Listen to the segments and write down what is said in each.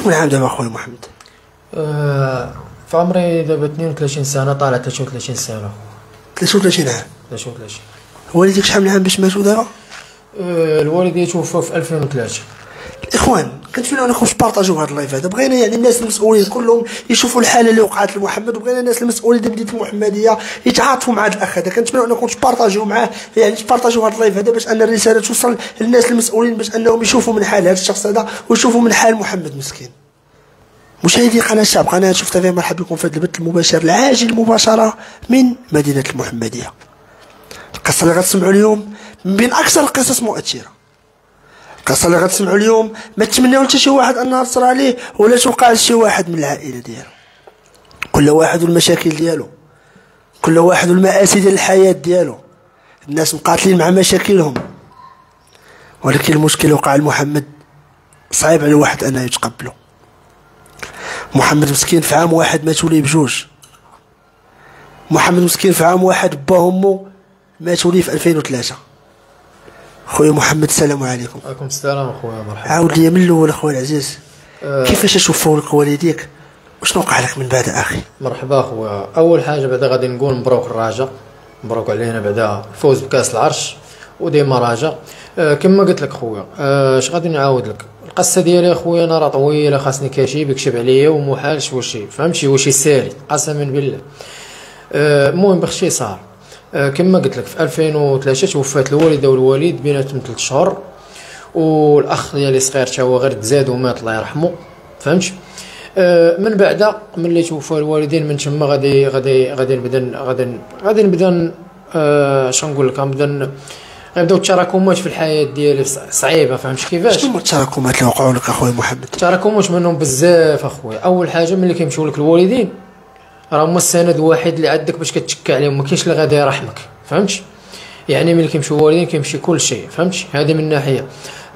عندك من عام دابا اخويا محمد آه، في عمري دابا 32 سنة طالع 33 سنة. 33 عام؟ 33 والديك شحال من عام باش ماتوا دابا آه، الوالدين توفى في 2003 الاخوان كنتمنى انكم تبارطاجيو هذا ال live هذا بغينا يعني الناس المسؤولين كلهم يشوفوا الحالة اللي وقعت لمحمد وبغينا الناس المسؤولين ديال مدينه المحمدية يتعاطفوا مع هذا الأخ هذا. كنتمنى أنكم تبارطاجيو معاه يعني تبارطاجيو هذا ال live هذا باش أن الرسالة توصل للناس المسؤولين باش أنهم يشوفوا من حال هذا الشخص هذا ويشوفوا من حال محمد مسكين. مشاهدي قناة الشعب قناة شفت فيها مرحبا بكم في هذا البث المباشر العاجل مباشرة من مدينة المحمدية. القصة اللي غتسمعوا اليوم من بين أكثر القصص مؤثرة. القصة اللي غتسمعوا اليوم ما تمناو حتى شي واحد انها تصرى عليه ولا توقع لشي واحد من العائلة ديالو. كل واحد والمشاكل ديالو. كل واحد والمآسي ديال الحياة ديالو. الناس مقاتلين مع مشاكلهم. ولكن المشكل وقع لمحمد. صعيب على الواحد أنه يتقبله. محمد مسكين في عام واحد ماتوا ليه بجوج. محمد مسكين في عام واحد با أمه ماتوا ليه في 2003 خويا محمد السلام عليكم. عليكم السلام أخويا مرحبا. عاود لي من الأول أخويا العزيز آه. كيفاش اشوفوا لك والديك؟ وشنو وقع لك من بعد أخي؟ مرحبا أخويا. أول حاجة بعدا غادي نقول مبروك الراجا مبروك علينا بعدا الفوز بكأس العرش وديما راجا آه كما قلت لك خويا آه، اش غادي نعاود لك؟ القصة ديالي أخويا أنا راه طويلة خاصني كاشي يكشف عليا ومحالش واش فهمتي؟ واش يسالي قسما بالله. آه، المهم بخشي صار. كما قلت لك في 2003 توفات الوالده والوالد بيناتهم ثلاث شهور والأخ ديالي صغير تا هو غير تزاد ومات الله يرحمه. فهمت آه، من بعد ملي توفى الوالدين من تما غادي غادي غادي نبدا غادي غادي نبدا آه، شنو نقول لك غنبدا غيبداو التراكمات في الحياة ديالي صعيبة فهمت كيفاش؟ شنو التراكمات اللي وقعوا لك اخويا محمد؟ التراكمات منهم بزاف أخويا. أول حاجة ملي كيمشيو لك الوالدين راه هما السند الوحيد اللي عندك باش كتشكى عليهم ما كاينش اللي غادي يرحمك فهمت يعني ملي كيمشيو الوالدين كيمشي كل شيء فهمت هذه من ناحية.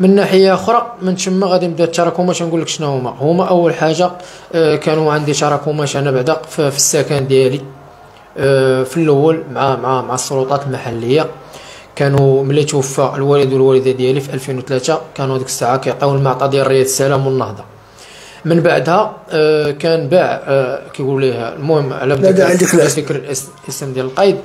من ناحية أخرى من تما غادي نبدأ التراكمات نقول لك شنو هما؟ هما أول حاجة آه، كانوا عندي تراكمات أنا بعدا في في السكن ديالي آه، في الأول مع مع مع السلطات المحلية. كانوا ملي توفى الوالد والوالدة ديالي في 2003 كانوا ديك الساعة كيعطيو المعطى ديال رياض السلام والنهضة. من بعدها آه، كان باع آه، كيقولوا ليه المهم على. ذكر الاس- الاسم ديال القيد.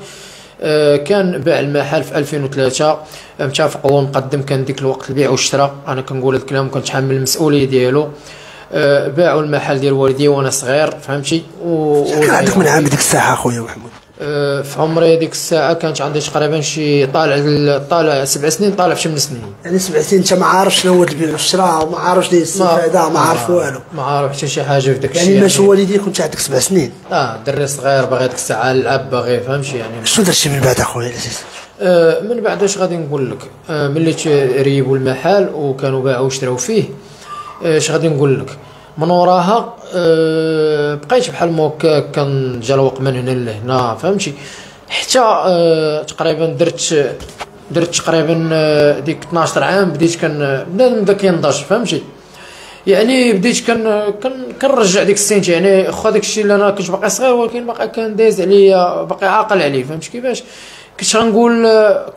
آه، كان باع المحل في 2003 متفق هو مقدم كان ديك الوقت البيع والشراء. أنا كنقول هذا الكلام وكنتحمل المسؤولية ديالو. آه، باعوا المحل ديال والدي وأنا صغير فهمتي؟ و... كان عندك من عام ديك الساعة أخويا محمود؟ في عمري ديك الساعة كانت عندي تقريبا شي طالع طالع سبع سنين طالع في 8 سنين. يعني سبع سنين انت ما عارف شنو هو البيع والشراء وما عارف ليه الاستفاده ما عارف والو. ما عارف حتى شي حاجة في داك الشيء يعني ماشي والديك وانت عندك سبع سنين؟ آه دري صغير باغي ديك الساعة نلعب باغي فهمتي يعني. شنو درتي من بعد أخويا؟ العزيز آه، من بعد اش غادي نقول لك؟ آه، ملي ريبوا المحل وكانوا باعوا وشراو فيه آه، اش غادي نقول لك؟ من وراها آه، بقيت بحال ما هكاك كنجلوق من هنا لهنا فهمتي؟ حتى آه، تقريبا درت درت تقريبا آه، ديك 12 عام بديت بنادم بدا كينضج فهمتي؟ يعني بديت كان كنرجع ديك السن يعني واخا داك الشيء اللي أنا كنت باقي صغير ولكن باقي كان دايز عليا باقي عاقل عليه فهمت كيفاش؟ كنت غنقول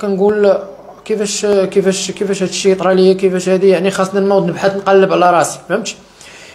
كنقول كيفاش كيفاش كيفاش هاد الشيء طرا ليا كيفاش هادي؟ يعني خاصني نوض نبحث نقلب على راسي فهمت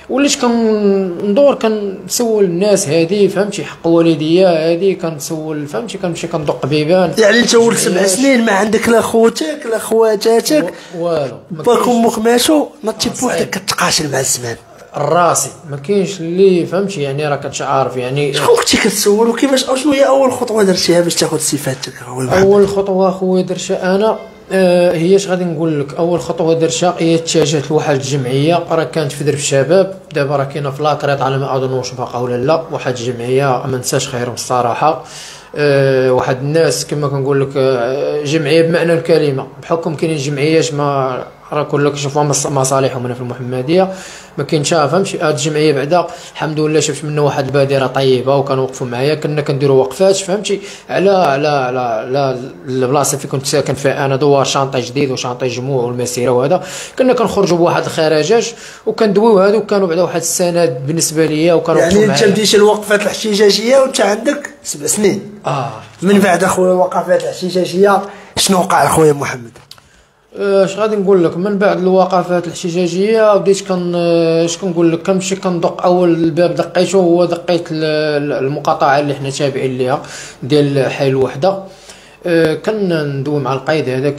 وليت كندور كنسول الناس هادي فهمتي؟ حق والديا هادي كنسول فهمتي؟ كنمشي كندق بيبان. يعني انت ولد سبع سنين ما عندك لا خوتك لا خواتاتك. والو. باك أمك ماتوا نطي بوحدك صعيب. كتقاشر مع الزمان. راسي ما كاينش اللي فهمتي؟ يعني راه كنت عارف يعني شكون كنتي كتسول؟ وكيفاش شنو هي أول خطوة درتيها باش تاخذ صفاتك أول خطوة خويا درتها أنا آه هي اش غادي نقول لك؟ أول خطوة درتها هي اتجهت لواحد الجمعية. راه كانت في درب الشباب دابا راه كاينة في لاكريط على ما أظن واش باقا ولا لا. واحد الجمعية ما نساش خيرهم الصراحة. آه واحد الناس كما كنقول لك آه جمعية بمعنى الكلمة. بحكم كاينين جمعيات ما راه كل كيشوفوها مص- مصالحهم هنا في المحمدية. ما كاينش فهمتي هاد الجمعيه بعدا. الحمد لله شفت منها واحد البادره طيبة وكنوقفوا معايا. كنا كنديروا وقفات فهمتي على على على على البلاصة فين كنت ساكن فيها أنا. دوار شانطي جديد وشانطي جموع والمسيرة وهذا. كنا كنخرجوا بواحد الخراجات وكندويو هادو. كانوا بعدا واحد السند بالنسبة ليا وكنوقفوا يعني أنت معايا. بديتي الوقفات الاحتجاجية وأنت عندك سبع سنين. آه. من بعد أخويا الوقفات الاحتجاجية شنو وقع اخويا محمد؟ اش غادي نقول لك؟ من بعد الوقفات الاحتجاجية بديت كن آه، اش كنقول لك؟ كنمشي كندق أول الباب دقيته هو دقيت ال- ال- المقاطعه اللي حنا تابعين ليها ديال حي الوحدة. آه، كندوي مع القايد هذا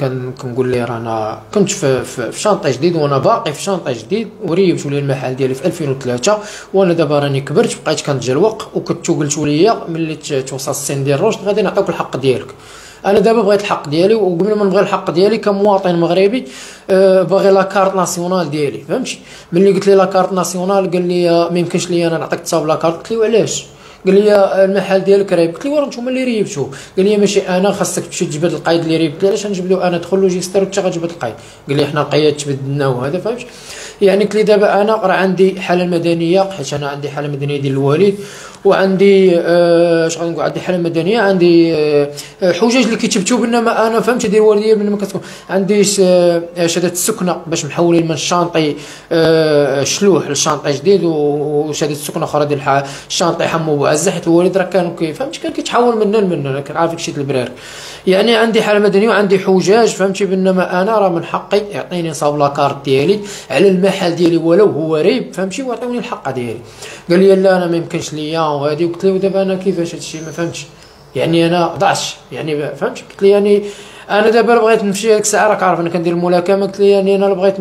كنقول ليه رانا كنت في, في, في شانطي جديد وأنا باقي في شانطي جديد وريبت لي المحل ديالي في 2003 وأنا دابا راني كبرت بقيت كنتجلوق وكنتو قلتوا لي ملي توصل السن ديال الرشد غادي نعطيوك الحق ديالك. أنا دابا بغيت الحق ديالي وقبل ما نبغي الحق ديالي كمواطن مغربي آه، باغي لا كارت ناسيونال ديالي فهمتي؟ ملي قلت لي la carte nationale قال لي آه، ما يمكنش لي أنا نعطيك تصاوب la carte قلت له علاش قال لي آه، المحل ديالك ريب قلت له ورا نتوما اللي ريبتو. قال لي ماشي أنا خاصك تمشي تجبد القايد اللي ريب قلت له علاش نجبد له أنا ادخل لوجيستر وانت غتجبد القايد قال لي حنا القياد تبدلنا وهذا فهمت يعني قلت لي دابا أنا راه عندي حالة مدنية حيت أنا عندي حالة مدنية ديال الوالد وعندي آه، غنقول عندي حاله مدنيه عندي آه، حجج اللي كيتبتوا بانما أنا فهمت ديال الوالديه بانما كتكون. عندي آه، شهاده السكنة باش محولين من الشانطي آه، شلوح للشانطي جديد وشهاده السكنة أخرى ديال الشانطي حمو بوعزه حيت الوالد راه كي فهمت كان كيتحول من لمن كان عارف داكشي ديال البراري يعني عندي حاله مدنيه وعندي حجاج فهمتي بانما أنا راه من حقي يعطيني نصاوب لاكارت ديالي على المحل ديالي ولو هو ريب فهمتي ويعطيوني الحق ديالي. قال لي لا أنا ما يمكنش ليا وهذه قلت له دابا أنا كيفاش هادشي ما فهمتش. يعني أنا ضعت. يعني فهمت قلت لي يعني أنا دابا بغيت نمشي هذيك الساعة راك عارف أنا كندير الملاكمة. قلت لي يعني أنا بغيت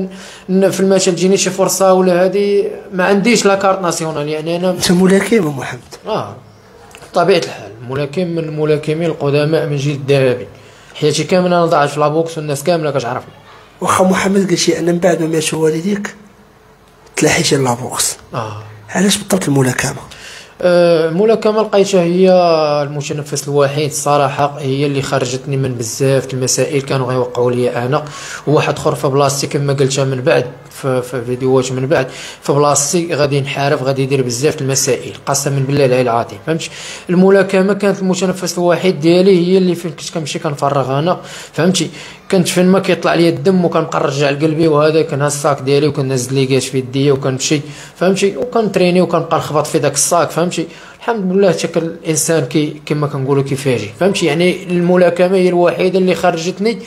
في المثل تجيني شي فرصة ولا هذه ما عنديش لا carte nationale يعني أنا أنت ملاكم محمد. آه. بطبيعه الحال. ملاكم من الملاكمين القدماء من جيل الذهبي. حياتي كامل أنا ضاعت في la boxe والناس كاملة كتعرفني واخا محمد قال شي ان من بعد ما ماتوا والديك تلاحيتي la boxe آه. علاش بالضبط الملاكمة؟ الملاكمه لقيتها هي المتنفس الوحيد الصراحه هي اللي خرجتني من بزاف المسائل كانوا غيوقعوا لي أنا. وواحد آخر في بلاصتي كما قلتها من بعد في, في فيديوهات من بعد في بلاصتي غادي نحارب غادي يدير بزاف المسائل قسما بالله العلي العظيم فهمتي الملاكمه كانت المتنفس الوحيد ديالي هي اللي فين كنت كنمشي كنفرغ أنا فهمتي؟ كنت فين ما كيطلع لي الدم وكنبقى نرجع لقلبي وهذا كنهز الصاك ديالي وكنهز ليكاش في يديا وكنمشي فهمتي؟ وكنتريني وكنبقى نخبط في داك الصاك فهمتي؟ الحمد لله شكل الإنسان كي كما كنقولوا كيفاجي فهمتي؟ يعني الملاكمة هي الوحيدة اللي خرجتني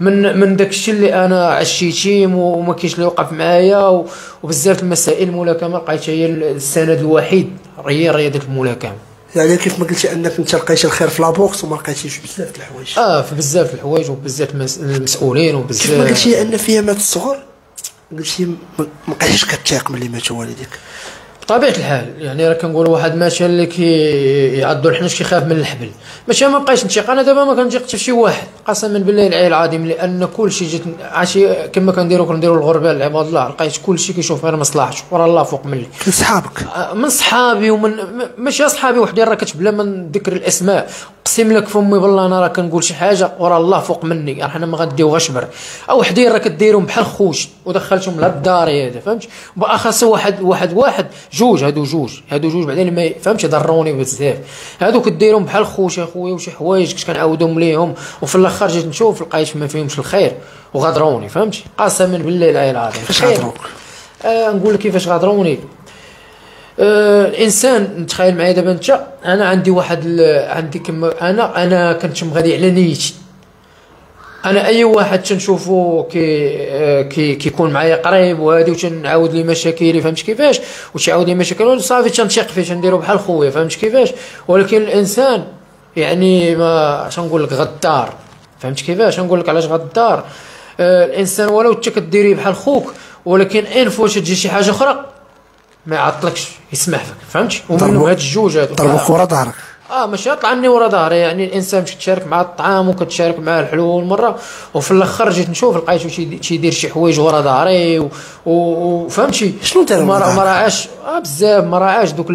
من من داك الشيء اللي أنا عشيتيم وما كاينش اللي وقف معايا وبزاف المسائل الملاكمة لقيتها هي السند الوحيد هي رياضه الملاكمة. يعني كيف ما قلتي أنك أنت لقيتي الخير في لابوكس وما لقيتيش بزاف الحوايج. آه في بزاف الحوايج وبزاف المس- المسؤولين كيف ما وبزاف قلتي أن فيها مات الصغر؟ قلتي ما بقيتيش كتثيق ملي ماتوا والديك. بطبيعة الحال يعني راه كنقولوا واحد ماشي اللي كي يعضو الحنش كيخاف من الحبل. ماشي ما بقيتش نتيق. أنا دابا ما كنتيق حتى شي واحد. قسما بالله العلي العظيم لأن كل شيء جيت عاشي كما كنديروا كنديروا الغربال عباد الله لقيت كل شيء كيشوف غير مصلحته ورا الله فوق مني كل صحابك. من صحابي ومن ماشي صحابي وحدين راه كتبلا من ذكر الأسماء. اقسم لك فمي بالله أنا راه كنقول شي حاجة ورا الله فوق مني. راه حنا ما غاديو غير شبر أو وحدين راه كديرهم بحال خوش ودخلتهم للدار هذا فهمت؟ باخص واحد واحد واحد. جوج هادو جوج هادو جوج بعدين ما فهمتش ضروني بزاف. هادو كديرهم بحال خوش اخويا وشي حوايج كنت كنعاودهم ليهم وفي الآخر جيت نشوف لقيت ما فيهمش الخير. وغادروني فهمتي قسما بالله العلي العظيم. كيفاش خير. غادروك آه نقول لك كيفاش غادروني آه الانسان تخيل معايا دابا انت أنا عندي واحد عندي كما أنا أنا كنت مغادي على نيتي أنا أي واحد تنشوفو كي آه، كي كيكون معايا قريب وهادي وتنعاود لي مشاكلي فهمت كيفاش؟ وتعاود لي مشاكل صافي تنتيق فيه تنديرو بحال خويا فهمت كيفاش؟ ولكن الإنسان يعني ما اش نقول لك غدار فهمت كيفاش؟ نقول لك علاش غدار. آه الإنسان ولو انت كديريه بحال خوك ولكن une fois تجي شي حاجة أخرى ما يعطلكش يسمح فيك فهمتي ومنهم ضربو- هاد الجوج هادو. ضربوك ورا ظهرك آه ماشي طلعني ورا ظهري يعني الإنسان مش تشارك مع الطعام وكتشارك مع الحلول مرة. وفي الأخر جيت نشوف لقيتو شي تيدير شي حوايج ورا ظهري وفهمتي شنو دار ما؟ راعاش آه بزاف. ما راعاش دوك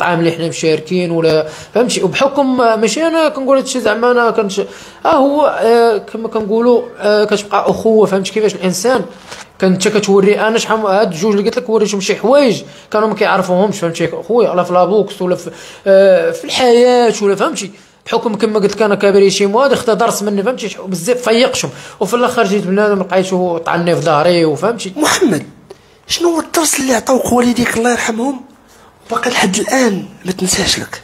الطعام اللي حنا مشاركين ولا فهمتي؟ وبحكم ماشي أنا كنقول هادشي زعما أنا كنت آه هو آه كما كنقولوا آه كتبقى أخوه فهمتي كيفاش؟ الإنسان كنت كتوري أنا شحال هاد الجوج اللي قلت لك وريتهم شي حوايج كانوا ما كيعرفوهمش فهمتي؟ خويا ولا في لابوكس ولا في, آه في الحياة ولا فهمتي؟ بحكم كما قلت لك أنا كبريشيم وهذا خدا درس مني فهمتي؟ بزاف فيقشهم. وفي الآخر جيت بنادم لقيته طعني في ظهري وفهمتي؟ محمد شنو هو الدرس اللي عطاوك والديك؟ الله يرحمهم. باقي لحد الآن ما تنساش لك.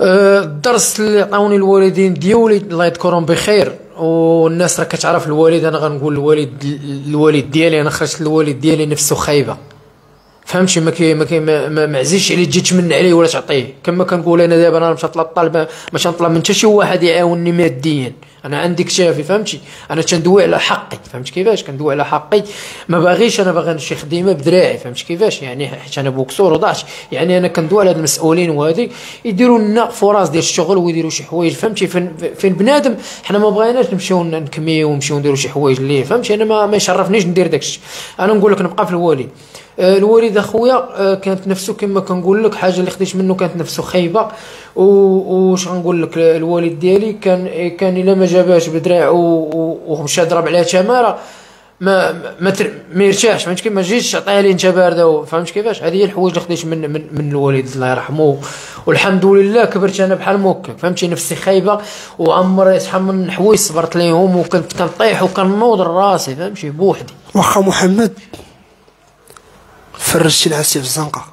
آه، الدرس اللي عطاوني الوالدين ديالي الله يذكرهم بخير. والناس راه كتعرف الوالد أنا غنقول الوالد الوالد ديالي أنا خرجت الوالد ديالي نفسه خايبة. فهمتي؟ ما كي ما كي ما, عزيزش عليه تجي تمن عليه ولا تعطيه. كما كنقول أنا دابا أنا نطلب الطلب ماشي نطلب من حتى شي واحد يعاونني ماديا. أنا عندي كتافي فهمتي؟ أنا تندوي على حقي فهمت كيفاش؟ كندوي على حقي. ما باغيش أنا باغي شي خديمه بدراعي فهمت كيفاش؟ يعني حيت أنا boxeur وضعت. يعني أنا كندوي على هاد المسؤولين وهذه يديروا لنا فرص ديال الشغل ويديروا شي حوايج فهمتي؟ فين, فين بنادم؟ حنا ما بغيناش نمشيو نكميو ونمشيو نديروا شي حوايج اللي فهمتي؟ أنا ما, ما يشرفنيش ندير داكشي. أنا نقول لك نبقى في الوالد آه، الوالد أخويا آه، كانت نفسه كما كنقول لك حاجة اللي خديت منه كانت نفسه خايبة. وش غنقول لك الوالد ديالي كان كان إلا ما جاباش بدراع ومشى ضرب عليها تمارة ما ما, ما يرتاحش فهمت كيف؟ ما جيتش تعطيها لي أنت باردة فهمت كيفاش؟ هذه هي الحوايج اللي خديت من, من من الوالد الله يرحمه. والحمد لله كبرت أنا بحال موكا فهمتي؟ نفسي خايبة وعمر شحال من حوايج صبرت ليهم وكنت كنطيح وكنوض راسي فهمتي؟ بوحدي. واخا محمد فرجتي العسير في الزنقة.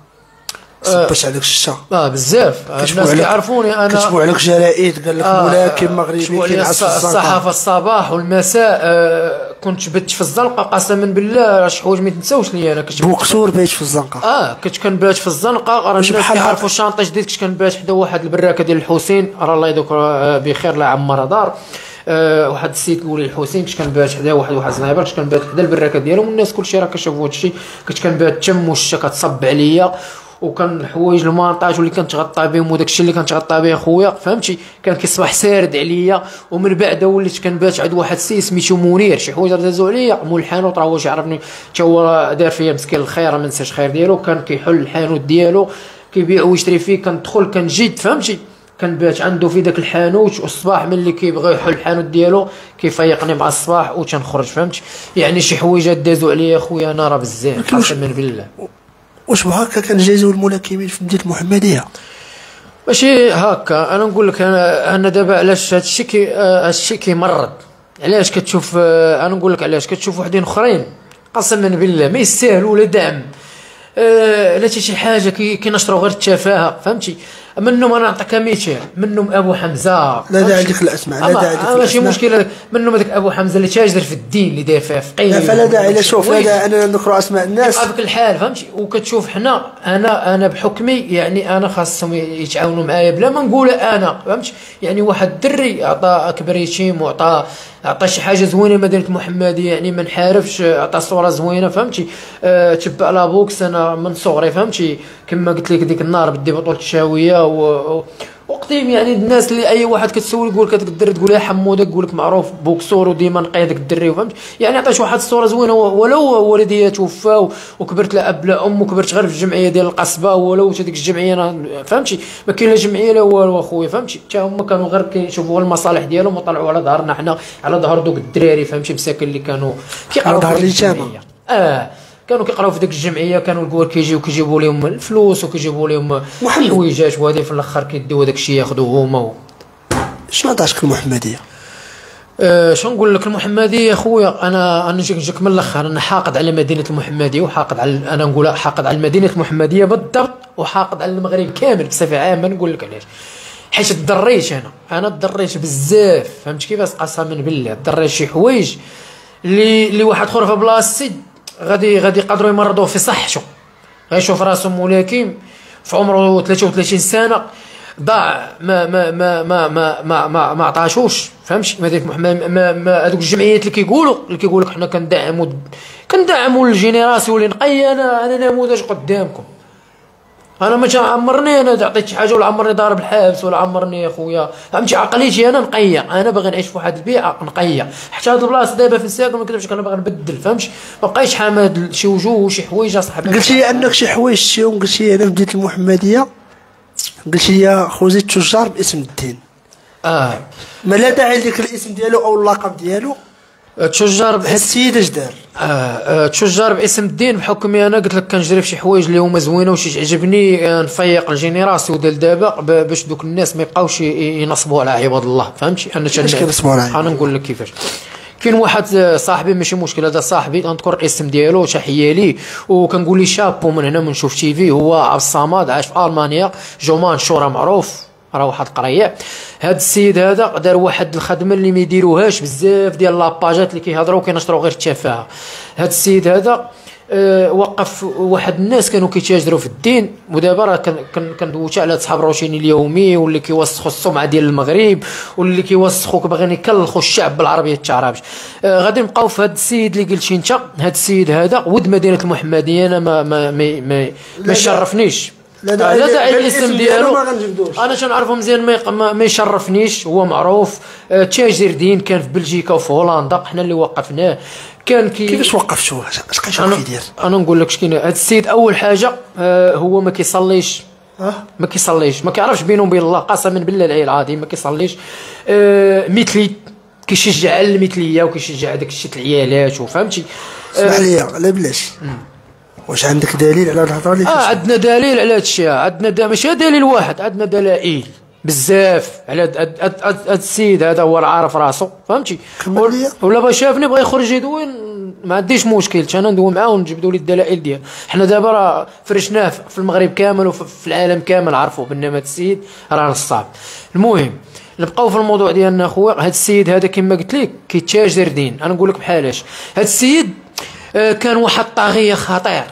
صبت عليك الشتا آه بزاف. الناس كيعرفوني أنا. كتبوا عليك جرائد قال لك آه ملاكم مغربي كينعس في الصحافة الصباح والمساء آه كنت بت في الزنقة قسما بالله شي حوايج ما تنساوش لي أنا كنت بوكسور بيت في الزنقة. آه كنت كنبات في الزنقة راه الناس كيعرفوا الشانطه جديد كنت كنبات حدا واحد البراكه ديال الحسين راه الله يذكر آه، بخير لا عمر دار. أه واحد السيد كيقول لي الحسين كنت كنبات حدا واحد واحد السنايبر كنت كنبات حدا البراكه ديالهم والناس كلشي راه كيشوفوا هادشي كنت كنبات تم والشتا كتصب عليا وكان حوايج المونطات واللي كنتغطى بهم وداك الشيء اللي كنتغطى به خويا فهمتي؟ كان كيصبح سارد عليا ومن بعد وليت كنبات عند واحد السي سميتو منير شي حوايج دازو عليا مول الحانوت راه هو يعرفني حتى هو دار فيا مسكين الخير ما نساش خير ديالو كان كيحل الحانوت ديالو كيبيع ويشري فيه كندخل كنجد فهمتي؟ كنبات عنده في داك الحانوت والصباح ملي كيبغي يحل الحانوت ديالو كيفيقني مع الصباح وتنخرج فهمت؟ يعني شي حوايج دازو عليا خويا أنا راه بزاف قسما بالله. واش هكا كنجازيو الملاكمين في مدينة المحمدية؟ ماشي هكا أنا نقول لك أنا أنا دابا علاش هذا الشيء كي هذا الشيء كيمرض. علاش كتشوف أنا نقول لك علاش كتشوف وحدين أخرين؟ قسما بالله ما يستاهلوا ولا دعم. آه لا شي حاجة كينشروا غير التفاهة فهمتي؟ منهم أنا نعطيك مثال منهم أبو حمزة؟ لا داعي لك الأسماء لا داعي لك ماشي مشكلة؟ منهم هذاك أبو حمزة اللي تاجر في الدين اللي داير فيها فقيه لا فلا داعي لا شوف لا داعي أنا نذكر أسماء الناس. بك الحال فهمتي وكتشوف حنا أنا أنا بحكمي يعني أنا خاصهم يتعاونوا معايا بلا ما نقول أنا فهمتي يعني واحد الدري عطى كبريتيم وعطى عطى شي حاجة زوينة مدينه المحمديه يعني ما نحارفش عطى صورة زوينة فهمتي؟ أه تبع la boxe أنا من صغري فهمتي؟ كما قلت لك ديك النهار بدي بطولة الشاويه و... وقديم يعني الناس اللي أي واحد كتسول يقول لك هذاك الدري تقول يا حمودة يقول لك معروف boxeur وديما نقي هذاك الدري فهمت يعني عطاش واحد الصورة زوينة ولو والدي توفى وكبرت لا أب لا أم وكبرت غير في الجمعية ديال القصبة ولو هذيك الجمعية فهمتي؟ ما كاين لا جمعية لا والو أخويا فهمتي؟ حتى هما كانوا غير كيشوفوا المصالح ديالهم وطلعوا على ظهرنا حنا على ظهر دوك الدراري فهمتي؟ مساكن اللي كانوا كيقراو في الجمعية. آه. كانوا كيقراو في ديك الجمعية كانوا الكوار كيجيو كيجيبوا لهم الفلوس وكيجيبوا لهم الحويجات وهذه في الأخر كيديو داك الشيء ياخذوه هما شنو عطاتك المحمدية؟ أه شنو نقول لك المحمدية خويا؟ أنا أنا نجيك نجيك من الأخر. أنا حاقد على مدينة المحمدية وحاقد على أنا نقول حاقد على مدينة المحمدية بالضبط وحاقد على المغرب كامل بصفة عامة. نقول لك علاش؟ حيت تضريت أنا أنا تضريت بزاف. فهمت كيفاش قسما بالله؟ تضريت شي حوايج اللي اللي واحد أخر في بلاصتي غادي غادي يقدروا يمرضوه في صحته. غيشوف راسو ملاكم في عمره 33 سنة ضاع ما ما ما ما ما ما ما, ما عطاشوش فهمتي؟ ما ما ما هذوك الجمعيات اللي كيقولوا اللي كيقول لك حنا كندعموا كندعموا ال génération اللي نقي أنا أنا نموذج قدامكم. أنا ما عمرني أنا شي حاجة ولا عمرني ضارب الحبس ولا عمرني يا خويا فهمتي عقليتي أنا نقيه أنا باغي نعيش في واحد البيئة نقيه حتى هاد البلاصه دابا في الساكن ما كنتش أنا باغي نبدل فهمتي ما بقيتش حامد شي وجوه وشي حوايج اصاحبي قلتي أنك شي حوايج شتيهم قلتي أنا في مدينه المحمديه قلتي يا خوزي التجار باسم الدين. آه. ما لا داعي لذكر الاسم ديالو أو اللقب ديالو. تشجر بحس السيد اش دار؟ آه, آه تشجر باسم الدين بحكمي أنا قلت لك كنجري في شي حوايج اللي هما زوينة وشي تعجبني آه نفيق الجينيراسيون ديال دابا باش دوك الناس ما يبقاوش ينصبوا على عباد الله فهمتي؟ أنا كيفاش كينصبوا على أنا نقول لك كيفاش. كاين واحد صاحبي ماشي مشكل هذا صاحبي نذكر الاسم ديالو تحية ليه وكنقول لي شابو من هنا من شوف تي في هو عبد الصمد عاش في ألمانيا جومان شورى معروف. راه واحد القرية. هاد السيد هذا دار واحد الخدمة اللي ما يديروهاش بزاف ديال لاباجات اللي كيهضروا وكينشروا غير التفاهة. هاد السيد هذا أه وقف واحد الناس كانوا كيتاجروا في الدين ودابا راه كندوش على صحاب روتيني اليومي واللي كيوسخوا السمعه ديال المغرب واللي كيوسخوا باغيين يكلخوا الشعب بالعربية التعرابش. أه غادي نبقاو في هذا السيد اللي قلتي انت. هذا السيد هذا ود مدينة المحمدية أنا ما ما ما, ما, ما شرفنيش لا داعي لا داعي الاسم ديالو. أنا تنعرفو مزيان ما, ما يشرفنيش. هو معروف. آه، تاجر دين كان في بلجيكا وفي هولندا. حنا اللي وقفناه كان كي كيفاش وقفتوه اش كيشوف كيدير؟ أنا نقول لك شكين هذا السيد أول حاجة آه هو ما كيصليش. أه؟ ما كيصليش. ما كيعرفش بينه وبين الله. قسما بالله العلي العظيم ما كيصليش. آه مثلي. كيشجع على المثلية وكيشجع داك الشيء العيالات وفهمتي؟ اسمح لي لا بلاش. واش عندك دليل على الهضرة اللي آه عندنا دليل على هذا الشيء عندنا دا ماشي دليل واحد عندنا دلائل بزاف على هاد السيد هذا هو عارف راسو فهمتي؟ ولا بغى شافني بغى يخرج يدوين ما عنديش مشكل أنا ندوي معاه ونجبدوا لي الدلائل ديالو حنا دابا راه فرشناه في المغرب كامل وفي العالم كامل عرفوا بان هذا السيد راه نصاب. المهم نبقاو في الموضوع ديالنا أخويا هذا السيد هذا كما قلت لك كيتاجر دين. أنا نقول لك بحالاش هذا السيد آه، كان واحد الطاغيه خطير.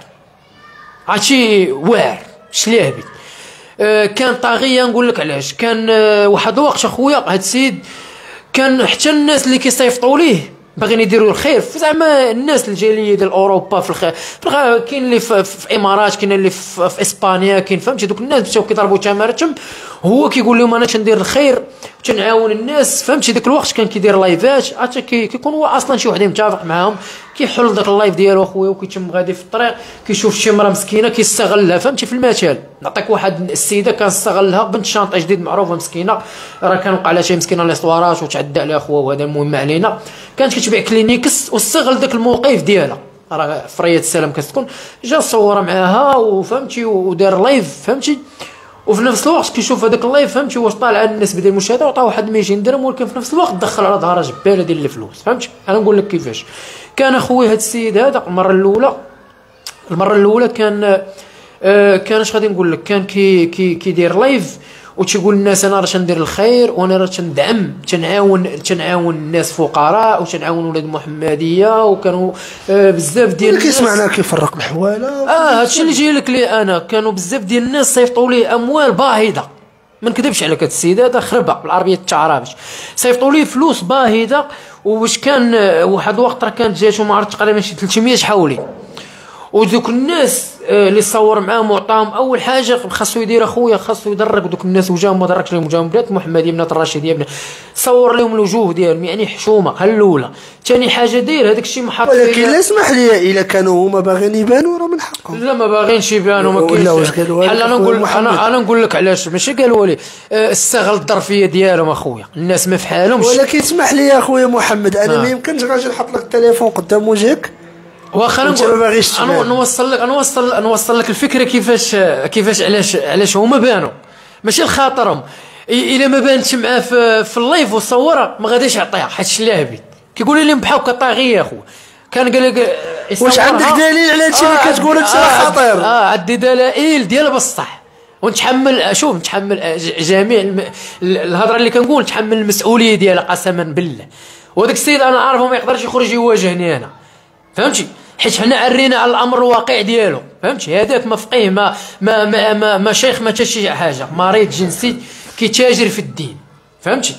عرفتي واعر شلابي أه كان طاغية نقول لك علاش. كان أه واحد الوقت أخويا هاد السيد كان حتى الناس اللي كيصيفطوا ليه باغيين يديروا الخير. زعما الناس الجاليه ديال أوروبا في الخير كاين اللي في, في الامارات كاين اللي في, في إسبانيا كاين فهمتي؟ دوك الناس مشاو كيضربوا تمارتهم هو كيقول لهم أنا تندير الخير تنعاون الناس فهمتي؟ ديك الوقت كان كيدير لايفات حتى كيكون هو أصلا شي واحد متفق معاهم كيحل داك ال live ديالو اخويا وكيتم غادي في الطريق كيشوف شي مرا مسكينة كيستغلها فهمتي؟ في المثال. نعطيك واحد السيدة كان استغلها بنت شانطه جديد معروفة مسكينة. راه كان وقع لها شي مسكينة ليستوارات وتعدى عليها اخويا وهذا المهم علينا. كانت كتبيع كلينيكس واستغل داك الموقف ديالها. راه فرية السلام كتكون. جا صور معاها وفهمتي ودار live فهمتي؟ وفي نفس الوقت كيشوف هذاك ال live فهمتي؟ واش طالع النسبة ديال المشاهدة وعطاه واحد 200 درهم ولكن في نفس الوقت دخل على ظهره جباله ديال الفلوس فهمتي؟ أنا نقول لك كيفاش. كان اخويا هذا السيد هذا المرة الأولى المرة الأولى كان آه كان اش غادي نقول لك؟ كان كي كي كيدير live وتيقول الناس أنا راه تندير الخير وأنا راه تندعم تنعاون تنعاون الناس فقراء وتنعاون ولاد محمدية وكانوا آه بزاف ديال الناس. كيسمعنا كيفرق الحوالة آه هادشي اللي جاي لك لي أنا. كانوا بزاف ديال الناس صيفطوا ليه أموال باهظه ما نكذبش عليك هذا السيد هذا خربة بالعربية التعرابش. صيفطوا ليه فلوس باهظه واش كان واحد الوقت راه كانت جاتو ما عرفت تقريبا شي 300 حولي ودوك الناس اللي صور معاهم وعطاهم أول حاجة خاصو يدير أخويا خاصو يدرك دوك الناس وجاهم ما دركش لهم وجاهم بنات محمديه بنات الراشديه بنات صور لهم الوجوه ديالهم يعني حشومة ها الأولى. ثاني حاجة داير هذاك الشيء محط ولكن لا اسمح لي إلا كانوا هما باغيين يبانوا راه من حقهم. لا ما باغينش يبانوا ما كاينش. أنا نقول أنا أنا نقول لك علاش. ماشي قالوا لي آه، استغل الظرفية ديالهم أخويا. الناس ما فحالهمش ولكن اسمح لي يا أخويا محمد أنا آه. ما يمكنش غادي نحط لك التليفون قدام وجهك. واخا أنا نوصل لك نوصل نوصل لك الفكرة كيفاش كيفاش علاش علاش هما بانوا. ماشي لخاطرهم. إلا ما بانتش معاه في, في اللايف وصورها ما غاديش يعطيها. حيت شلاهبي كيقول لي بحال كطاغية اخو كان قال لك واش عندك دليل على هادشي اللي آه كتقول هادشي آه خطير. آه عندي دلائل ديال بصح. ونتحمل شوف نتحمل جميع الهضرة اللي كنقول نتحمل المسؤولية ديالها قسما بالله. وهذاك السيد أنا عارفه ما يقدرش يخرج يواجهني أنا. فهمتي؟ حيت حنا عرينا على الأمر الواقع ديالو. فهمتي؟ هذاك ما فقيه ما ما ما, ما, ما شيخ ما شي حاجة. مريض جنسي كيتاجر في الدين. فهمتي؟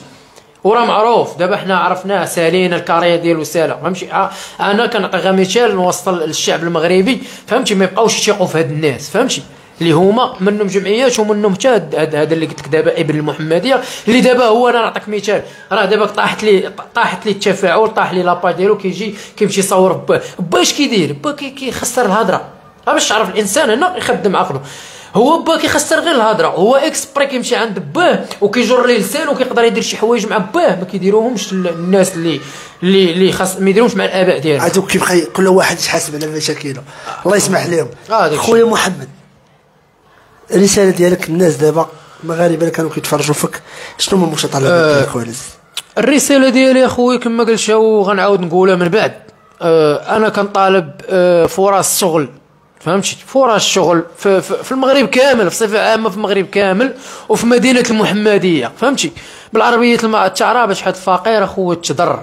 وراه معروف. دابا حنا عرفناه سالينا الكاريير ديالو سالا فهمتي؟ أنا كنعطي مثال نوصل للشعب المغربي. فهمتي؟ ما يبقاوش يثيقوا في هاد الناس. فهمتي؟ اللي هما منهم جمعيات ومنهم حتى هذا اللي قلت لك دابا إبن المحمدية اللي دابا هو أنا نعطيك مثال. راه دابا طاحت لي طاحت لي التفاعل طاح لي لابا ديالو كيجي كيمشي يصور با با اش كيدير؟ با كيخسر الهضرة. باش تعرف الإنسان هنا يخدم عقله. هو با كيخسر غير الهضرة. هو إكسبري كيمشي عند باه وكيجر ليه لسان وكيقدر يدير شي حوايج مع باه ما كيديروهمش الناس اللي اللي اللي خاص ما يديروهمش مع الآباء ديالهم عاد كيبقى كل واحد يحاسب على مشاكله الله يسمح لهم. آه خويا محمد الرسالة ديالك الناس دابا المغاربه اللي كانوا كيتفرجوا فيك شنو هما المتطلبات ديالك خويا الرسالة ديالي أخويا كما قلت وغنعاود نقولها من بعد. أه أنا كنطالب أه فرص شغل فهمتي؟ فرص الشغل في, في, في المغرب كامل في صفه عامة في المغرب كامل وفي مدينة المحمدية فهمتي؟ بالعربية التعراب شحال فقير أخويا تضر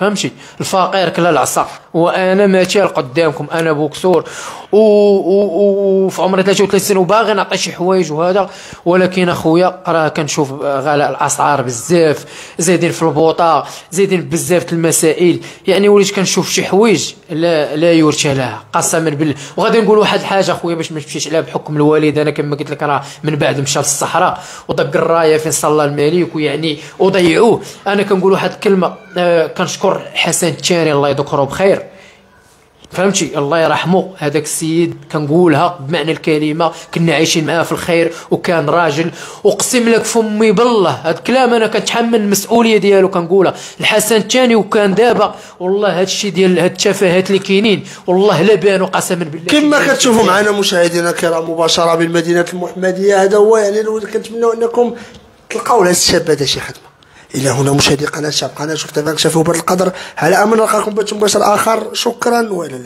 فهمتي؟ الفقير كلا العصا. وأنا مثال قدامكم أنا بوكسور وفي عمري 33 سنة وباغي نعطي شي حوايج وهذا. ولكن أخويا راه كنشوف غلاء الأسعار بزاف زايدين في البوطة زايدين بزاف المسائل. يعني وليت كنشوف شي حوايج لا لا يرثى لها قسما بالله وغادي نقول واحد الحاجة أخويا باش ما نمشيش عليها بحكم الوالد. أنا كما قلت لك راه من بعد مشى للصحراء ودق الراية فين صلى الملك ويعني وضيعوه. أنا كنقول واحد الكلمة آه كنشكر حسن الثاني الله يذكره بخير. فهمتي؟ الله يرحمه. هذاك السيد كنقولها بمعنى الكلمة كنا عايشين معاه في الخير وكان راجل أقسم لك فمي بالله. هذا الكلام أنا كنتحمل المسؤولية ديالو كنقولها. الحسن الثاني وكان دابا والله هذا الشيء ديال هاد التفاهات اللي كاينين والله لا بانوا قسما بالله. كما كتشوفوا معنا مشاهدينا الكرام مباشرة من مدينه المحمدية. هذا هو يعني كنتمنوا أنكم تلقاو لهذا الشاب هذا شي خدمة. إلى هنا مشاهدي قناة شاب قناه شفت شافوا بهذا القدر. على أمل نلقاكم بث مباشر آخر. شكرا وإلى